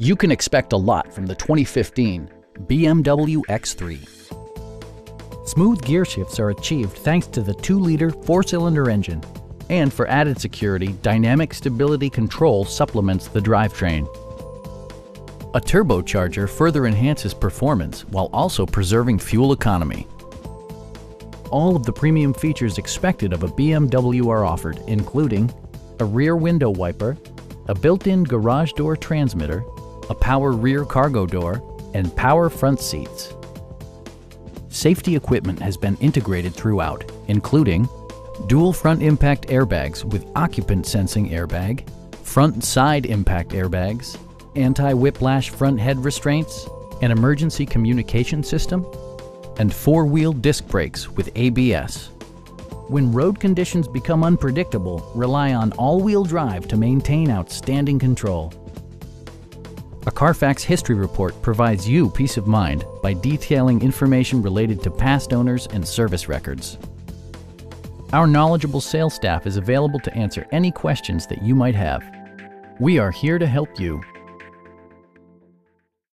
You can expect a lot from the 2015 BMW X3. Smooth gear shifts are achieved thanks to the 2-liter four-cylinder engine. And for added security, Dynamic Stability Control supplements the drivetrain. A turbocharger further enhances performance while also preserving fuel economy. All of the premium features expected of a BMW are offered, including a rear window wiper, a built-in garage door transmitter, a power rear cargo door, and power front seats. Safety equipment has been integrated throughout, including dual front impact airbags with occupant sensing airbag, front side impact airbags, anti-whiplash front head restraints, an emergency communication system, and four-wheel disc brakes with ABS. When road conditions become unpredictable, rely on all-wheel drive to maintain outstanding control. A Carfax history report provides you peace of mind by detailing information related to past owners and service records. Our knowledgeable sales staff is available to answer any questions that you might have. We are here to help you